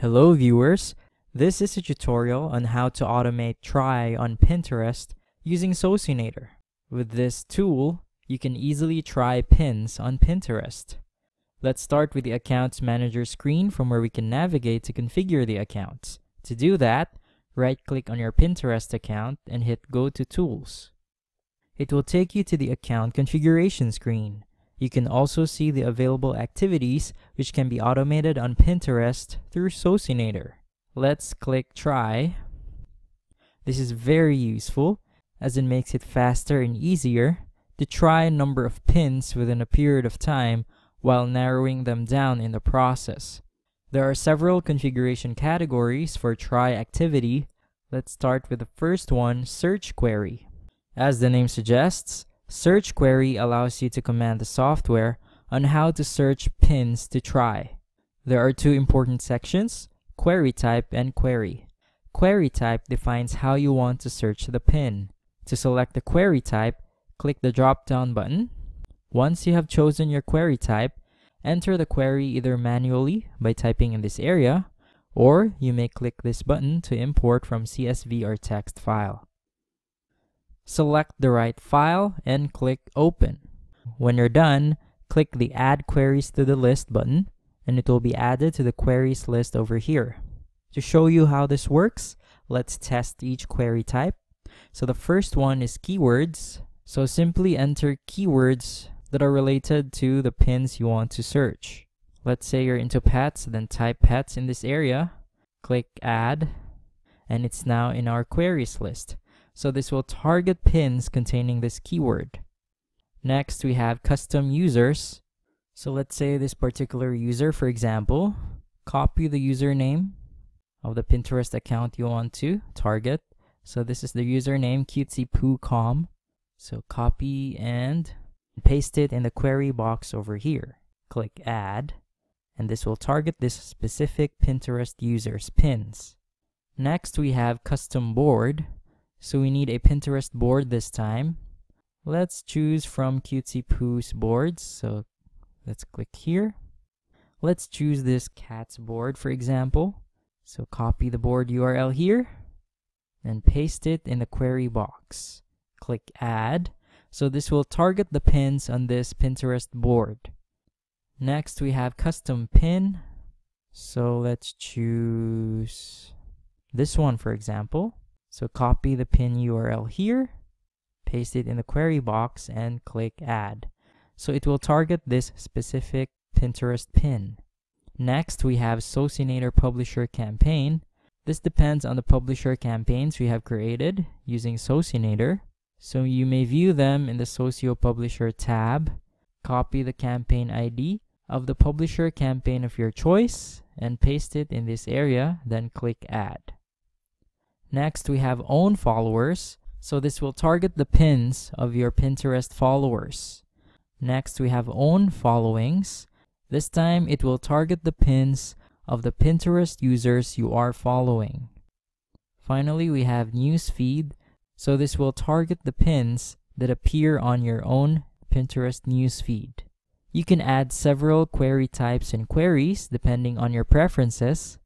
Hello viewers, this is a tutorial on how to automate try on Pinterest using Socinator. With this tool, you can easily try pins on Pinterest. Let's start with the Accounts Manager screen from where we can navigate to configure the accounts. To do that, right-click on your Pinterest account and hit Go to Tools. It will take you to the account configuration screen. You can also see the available activities which can be automated on Pinterest through Socinator. Let's click Try. This is very useful as it makes it faster and easier to try a number of pins within a period of time while narrowing them down in the process. There are several configuration categories for try activity. Let's start with the first one, search query. As the name suggests, Search Query allows you to command the software on how to search pins to try. There are two important sections, Query Type and Query. Query Type defines how you want to search the pin. To select the query type, click the drop-down button. Once you have chosen your query type, enter the query either manually by typing in this area, or you may click this button to import from CSV or text file. Select the right file and click Open. When you're done, click the Add Queries to the List button and it will be added to the queries list over here. To show you how this works, let's test each query type. So the first one is keywords. So simply enter keywords that are related to the pins you want to search. Let's say you're into pets, then type pets in this area, click add, and it's now in our queries list. So this will target pins containing this keyword. Next, we have custom users. So let's say this particular user, for example, copy the username of the Pinterest account you want to target. So this is the username cutesypoocom. So copy and paste it in the query box over here. Click add and this will target this specific Pinterest user's pins. Next we have custom board. So we need a Pinterest board this time. Let's choose from Cutesy Poo's boards. So let's click here. Let's choose this cat's board, for example. So copy the board URL here and paste it in the query box. Click add. So this will target the pins on this Pinterest board. Next, we have custom pin. So let's choose this one, for example. So copy the pin URL here, paste it in the query box, and click add. So it will target this specific Pinterest pin. Next, we have Socinator Publisher Campaign. This depends on the publisher campaigns we have created using Socinator. So you may view them in the Socio Publisher tab. Copy the campaign ID of the publisher campaign of your choice and paste it in this area, then click Add. Next, we have own followers. So this will target the pins of your Pinterest followers. Next, we have own followings. This time, it will target the pins of the Pinterest users you are following. Finally, we have newsfeed. So this will target the pins that appear on your own Pinterest newsfeed. You can add several query types and queries depending on your preferences.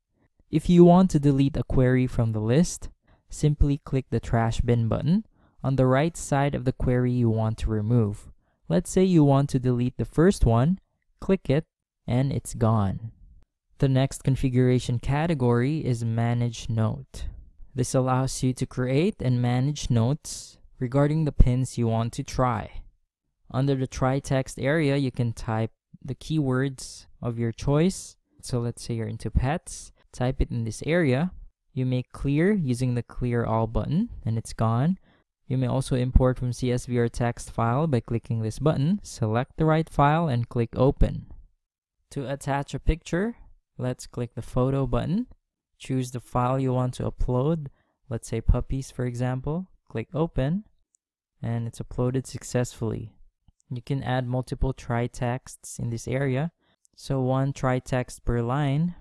If you want to delete a query from the list, simply click the trash bin button on the right side of the query you want to remove. Let's say you want to delete the first one, click it, and it's gone. The next configuration category is Manage Note. This allows you to create and manage notes regarding the pins you want to try. Under the try text area, you can type the keywords of your choice. So let's say you're into pets type it in this area. You may clear using the clear all button and it's gone. You may also import from CSV or text file by clicking this button. Select the right file and click open. To attach a picture, let's click the photo button. Choose the file you want to upload. Let's say puppies for example. Click open and it's uploaded successfully. You can add multiple try texts in this area. So one try text per line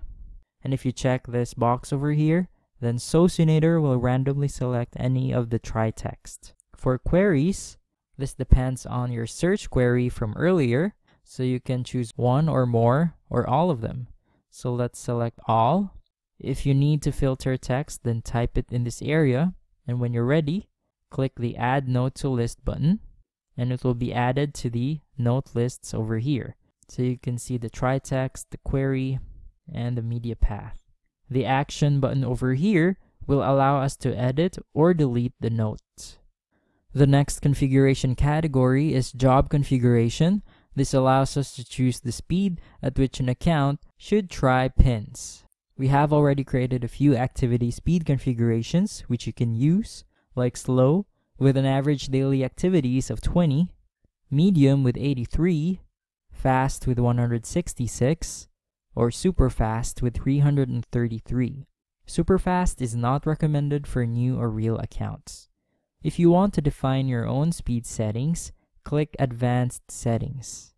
and if you check this box over here, then Socinator will randomly select any of the try text. For queries, this depends on your search query from earlier, so you can choose one or more or all of them. So let's select all, If you need to filter text, then type it in this area. And when you're ready, click the Add Note to List button, and it will be added to the note lists over here. So you can see the try text, the query, and the media path. The Action button over here will allow us to edit or delete the notes. The next configuration category is Job Configuration. This allows us to choose the speed at which an account should try pins. We have already created a few activity speed configurations which you can use, like slow with an average daily activities of 20, medium with 83, fast with 166, or super fast with 333. Super fast is not recommended for new or real accounts. If you want to define your own speed settings, click Advanced Settings.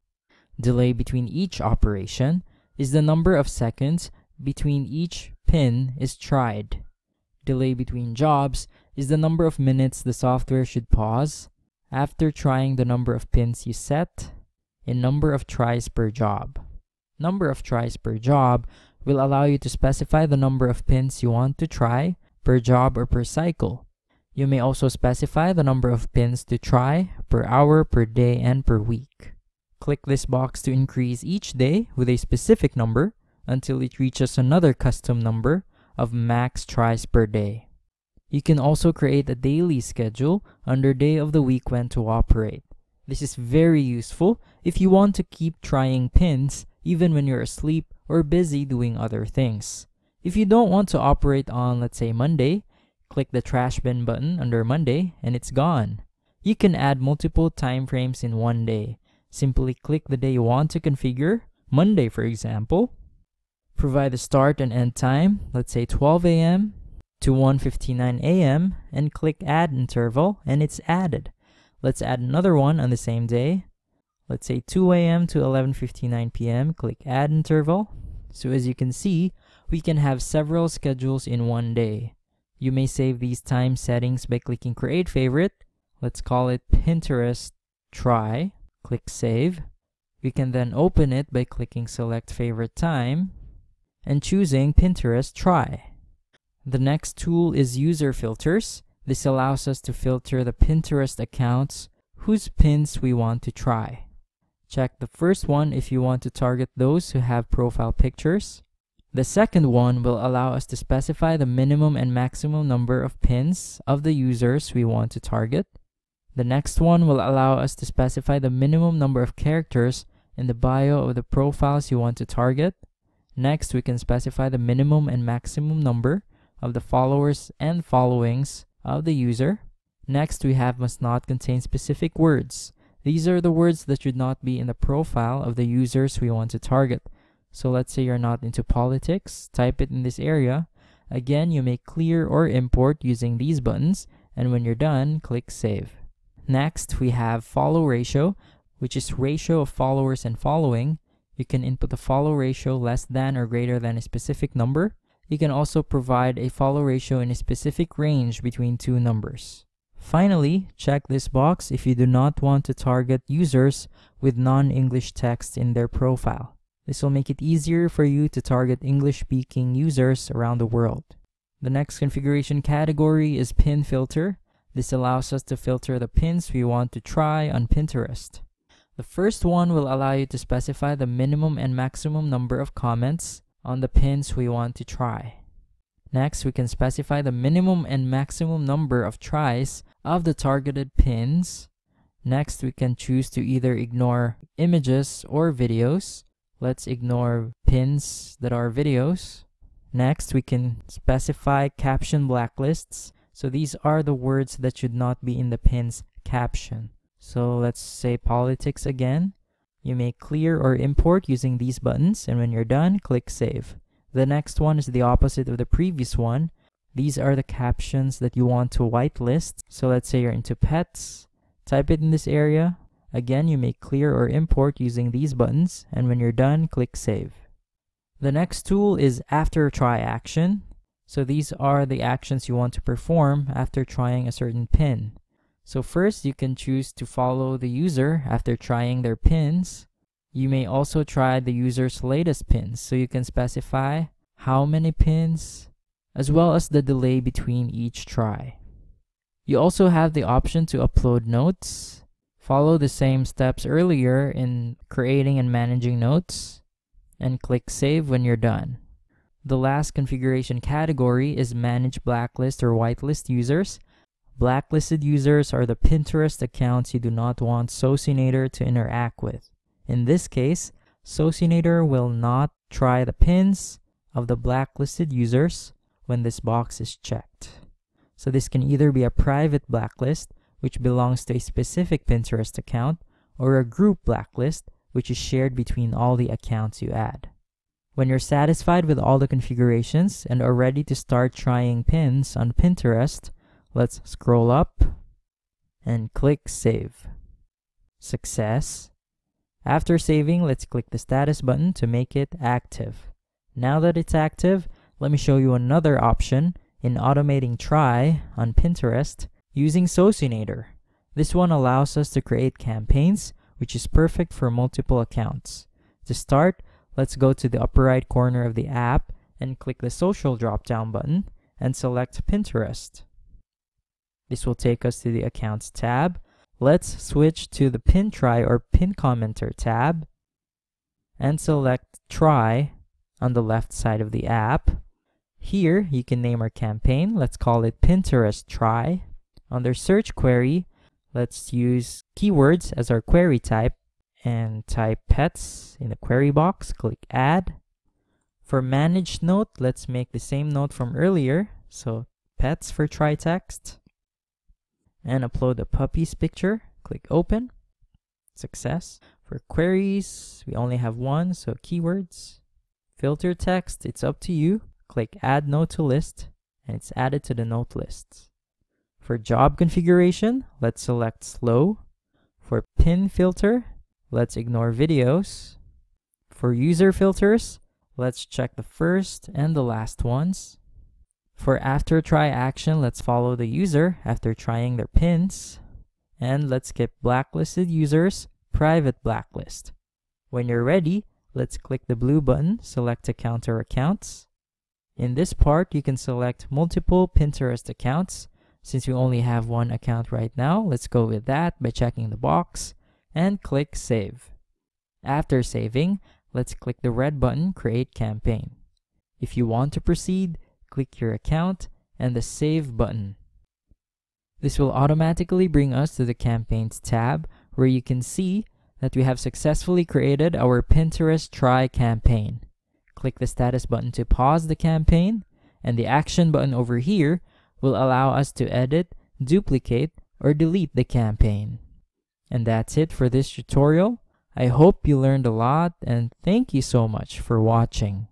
Delay between each operation is the number of seconds between each pin is tried. Delay between jobs is the number of minutes the software should pause after trying the number of pins you set in number of tries per job. Number of tries per job will allow you to specify the number of pins you want to try per job or per cycle. You may also specify the number of pins to try per hour, per day, and per week. Click this box to increase each day with a specific number until it reaches another custom number of max tries per day. You can also create a daily schedule under day of the week when to operate. This is very useful if you want to keep trying pins even when you're asleep or busy doing other things. If you don't want to operate on, let's say, Monday, click the trash bin button under Monday and it's gone. You can add multiple time frames in one day. Simply click the day you want to configure, Monday for example. Provide the start and end time, let's say 12 a.m. to 1.59 a.m. and click add interval and it's added. Let's add another one on the same day. Let's say 2 a.m. to 11.59 p.m. Click add interval. So as you can see, we can have several schedules in one day. You may save these time settings by clicking create favorite. Let's call it Pinterest try. Click save. We can then open it by clicking select favorite time and choosing Pinterest try. The next tool is user filters. This allows us to filter the Pinterest accounts whose pins we want to try. Check the first one if you want to target those who have profile pictures. The second one will allow us to specify the minimum and maximum number of pins of the users we want to target. The next one will allow us to specify the minimum number of characters in the bio of the profiles you want to target. Next, we can specify the minimum and maximum number of the followers and followings of the user. Next, we have must not contain specific words. These are the words that should not be in the profile of the users we want to target. So let's say you're not into politics, type it in this area. Again, you may clear or import using these buttons, and when you're done, click Save. Next, we have follow ratio, which is ratio of followers and following. You can input a follow ratio less than or greater than a specific number. You can also provide a follow ratio in a specific range between two numbers. Finally, check this box if you do not want to target users with non-English text in their profile. This will make it easier for you to target English-speaking users around the world. The next configuration category is pin filter. This allows us to filter the pins we want to try on Pinterest. The first one will allow you to specify the minimum and maximum number of comments on the pins we want to try. Next, we can specify the minimum and maximum number of tries of the targeted pins. Next, we can choose to either ignore images or videos. Let's ignore pins that are videos. Next, we can specify caption blacklists. So these are the words that should not be in the pin's caption. So let's say politics again. You may clear or import using these buttons, and when you're done, click Save. The next one is the opposite of the previous one. These are the captions that you want to whitelist. So let's say you're into pets. Type it in this area. Again, you may clear or import using these buttons, and when you're done, click Save. The next tool is After Try Action. So these are the actions you want to perform after trying a certain pin. So first, you can choose to follow the user after trying their pins. You may also try the user's latest pins, so you can specify how many pins, as well as the delay between each try. You also have the option to upload notes, follow the same steps earlier in creating and managing notes, and click save when you're done. The last configuration category is manage blacklist or whitelist users. Blacklisted users are the Pinterest accounts you do not want Socinator to interact with. In this case, Socinator will not try the pins of the blacklisted users when this box is checked. So this can either be a private blacklist, which belongs to a specific Pinterest account, or a group blacklist, which is shared between all the accounts you add. When you're satisfied with all the configurations and are ready to start trying pins on Pinterest, let's scroll up and click Save. Success. After saving, let's click the status button to make it active. Now that it's active, let me show you another option in automating try on Pinterest using Socinator. This one allows us to create campaigns, which is perfect for multiple accounts. To start, let's go to the upper right corner of the app and click the social drop-down button and select Pinterest. This will take us to the Accounts tab. Let's switch to the Pin Try or Pin Commenter tab and select Try on the left side of the app. Here, you can name our campaign. Let's call it Pinterest Try. Under search query, let's use keywords as our query type and type pets in the query box. Click add. For managed note, let's make the same note from earlier. So pets for try text. And upload the puppy's picture. Click open. Success. For queries, we only have one, so keywords. Filter text, it's up to you click Add Note to List, and it's added to the note list. For job configuration, let's select Slow. For pin filter, let's ignore videos. For user filters, let's check the first and the last ones. For after try action, let's follow the user after trying their pins. And let's skip blacklisted users, private blacklist. When you're ready, let's click the blue button, select account or accounts, in this part, you can select multiple Pinterest accounts. Since we only have one account right now, let's go with that by checking the box and click Save. After saving, let's click the red button Create Campaign. If you want to proceed, click your account and the Save button. This will automatically bring us to the Campaigns tab where you can see that we have successfully created our Pinterest Try campaign click the status button to pause the campaign, and the action button over here will allow us to edit, duplicate, or delete the campaign. And that's it for this tutorial. I hope you learned a lot and thank you so much for watching.